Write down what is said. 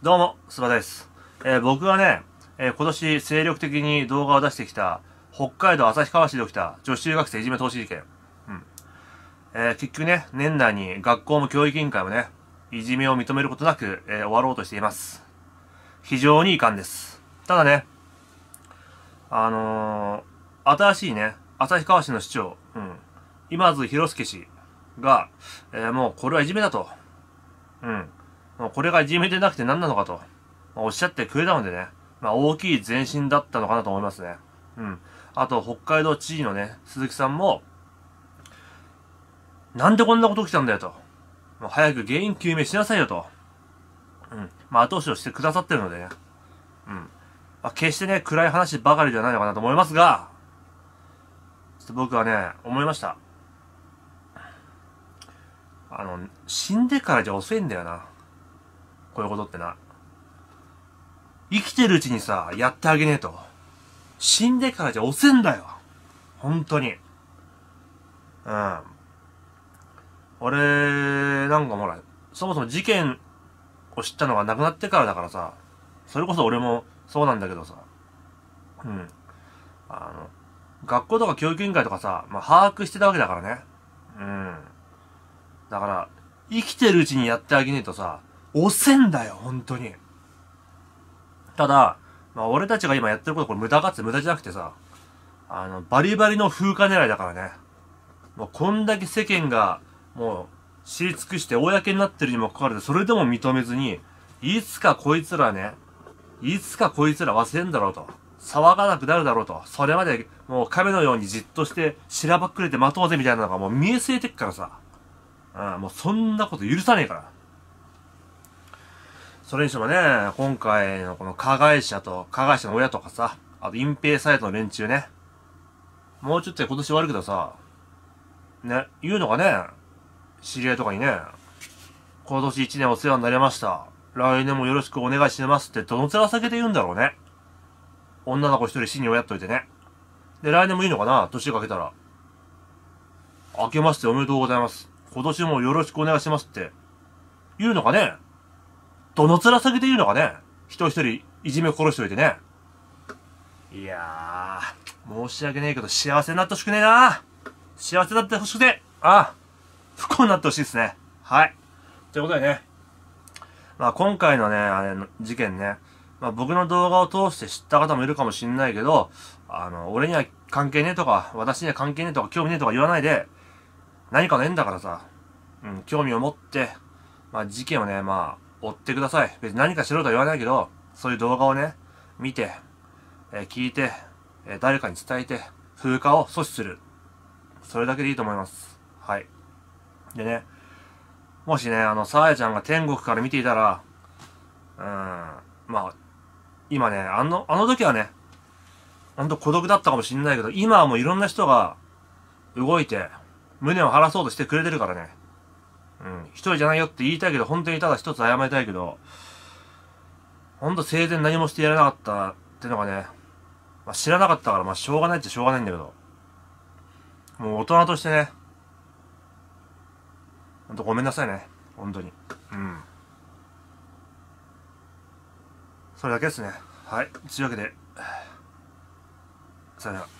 どうも、すばです。えー、僕がね、えー、今年精力的に動画を出してきた、北海道旭川市で起きた女子中学生いじめ投資事件。うん。えー、結局ね、年内に学校も教育委員会もね、いじめを認めることなく、え終わろうとしています。非常に遺憾です。ただね、あの新しいね、旭川市の市長、うん、今津博介氏が、えもうこれはいじめだと。うん。これがいじめでなくて何なのかと、おっしゃってくれたのでね、まあ、大きい前進だったのかなと思いますね。うん。あと、北海道知事のね、鈴木さんも、なんでこんなこと起きたんだよと。もう早く原因究明しなさいよと。うん。まあ、後押しをしてくださってるのでね。うん。まあ、決してね、暗い話ばかりではないのかなと思いますが、ちょっと僕はね、思いました。あの、死んでからじゃ遅いんだよな。こういうことってな。生きてるうちにさ、やってあげねえと。死んでからじゃ遅えんだよ。本当に。うん。俺、なんかほら、そもそも事件を知ったのが亡くなってからだからさ、それこそ俺もそうなんだけどさ、うん。あの、学校とか教育委員会とかさ、まあ、把握してたわけだからね。うん。だから、生きてるうちにやってあげねえとさ、押せんだよ、本当に。ただ、まあ、俺たちが今やってることこれ無駄かって無駄じゃなくてさ、あの、バリバリの風化狙いだからね。もうこんだけ世間が、もう、知り尽くして公になってるにもかかわらず、それでも認めずに、いつかこいつらね、いつかこいつら忘れんだろうと。騒がなくなるだろうと。それまで、もう亀のようにじっとして、しらばっくれて待とうぜみたいなのがもう見え据えてっからさ。うん、もうそんなこと許さねえから。それにしてもね、今回のこの加害者と、加害者の親とかさ、あと隠蔽サイトの連中ね。もうちょっと今年終わるけどさ、ね、言うのがね、知り合いとかにね、今年1年お世話になりました。来年もよろしくお願いしますってどの面下げて言うんだろうね。女の子一人死に親っといてね。で、来年もいいのかな？年が明けたら。明けましておめでとうございます。今年もよろしくお願いしますって。言うのかねどの面下げて言うのかね。人一人いじめを殺しておいてね。いやー、申し訳ねえけど幸せになってほしくねえな。幸せになってほしくて、ああ、不幸になってほしいですね。はい。ということでね、まあ今回のね、あれの事件ね、まあ僕の動画を通して知った方もいるかもしんないけど、あの、俺には関係ねえとか、私には関係ねえとか、興味ねえとか言わないで、何かの縁だからさ、うん、興味を持って、まあ事件をね、まあ、追ってください。別に何かしろとは言わないけど、そういう動画をね、見て、えー、聞いて、えー、誰かに伝えて、風化を阻止する。それだけでいいと思います。はい。でね、もしね、あの、さあやちゃんが天国から見ていたら、うーん、まあ、今ね、あの、あの時はね、ほんと孤独だったかもしんないけど、今はもういろんな人が動いて、胸を晴らそうとしてくれてるからね。うん。一人じゃないよって言いたいけど、本当にただ一つ謝りたいけど、ほんと生前何もしてやれなかったってのがね、まあ、知らなかったから、まあしょうがないっちゃしょうがないんだけど、もう大人としてね、ほんとごめんなさいね。本当に。うん。それだけですね。はい。というわけで、さよなら。